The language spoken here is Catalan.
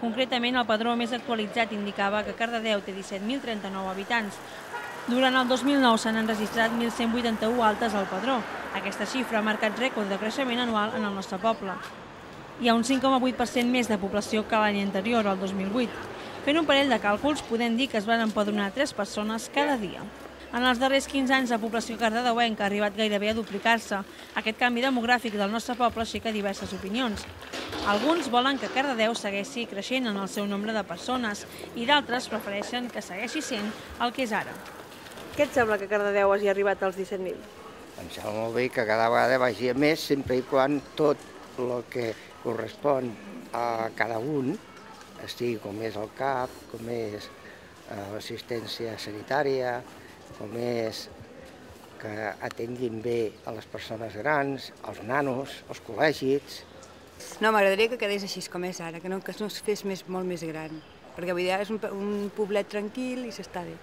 Concretament, el padró més actualitzat indicava que Cardedeu té 17.039 habitants. Durant el 2009 s'han enregistrat 1.181 altes al padró. Aquesta xifra ha marcat rècord de creixement anual en el nostre poble. Hi ha un 5,8% més de població que l'any anterior, el 2008. Fent un parell de càlculs, podem dir que es van empadronar 3 persones cada dia. En els darrers 15 anys, la població cardedeuenca ha arribat gairebé a duplicar-se. Aquest canvi demogràfic del nostre poble aixeca diverses opinions. Alguns volen que Cardedeu segueixi creixent en el seu nombre de persones i d'altres prefereixen que segueixi sent el que és ara. Què et sembla que Cardedeu hagi arribat als 17.000? Em sembla molt bé que cada vegada vagi a més, sempre i quan tot el que correspon a cada un estigui com és el CAP, com és eh, l'assistència sanitària, com és que atenguin bé a les persones grans, als nanos, als col·legis. No, m'agradaria que quedés així com és ara, que no, que no es fes més, molt més gran, perquè vull dir, és un, un poblet tranquil i s'està bé.